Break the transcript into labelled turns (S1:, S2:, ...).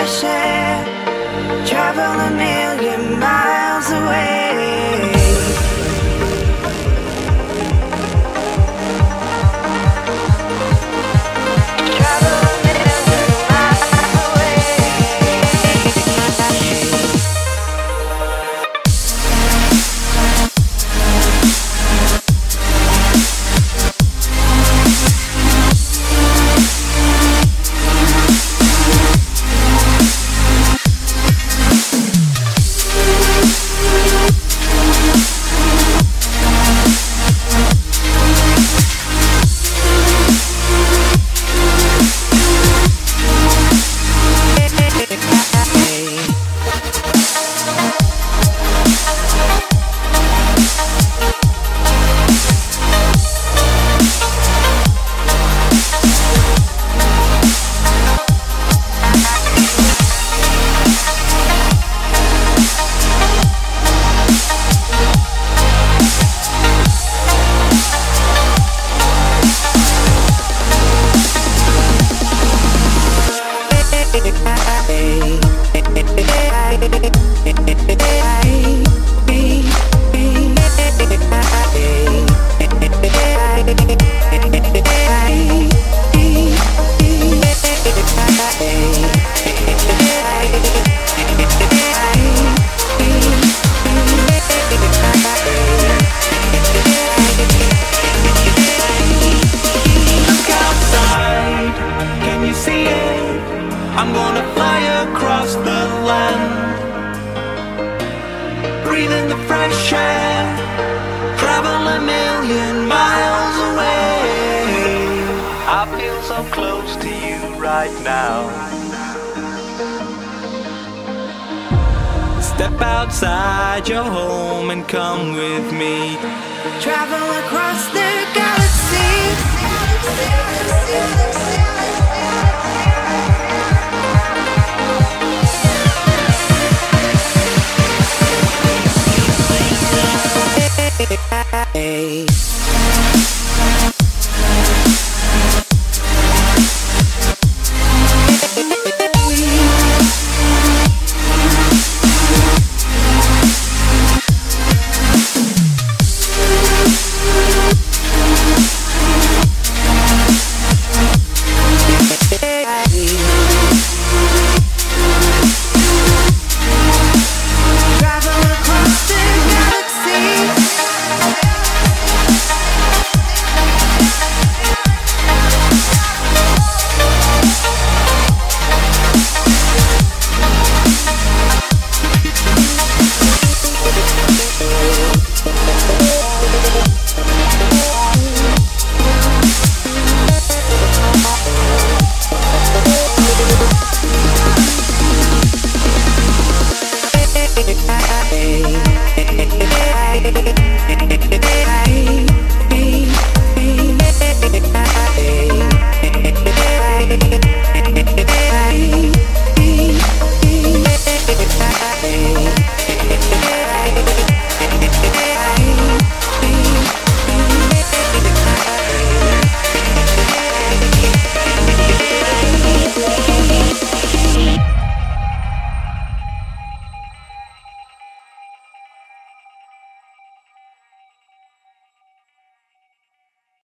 S1: fresh air, travel a million miles
S2: right now. Step outside your home and come with me.
S1: Travel across the galaxy. Yeah.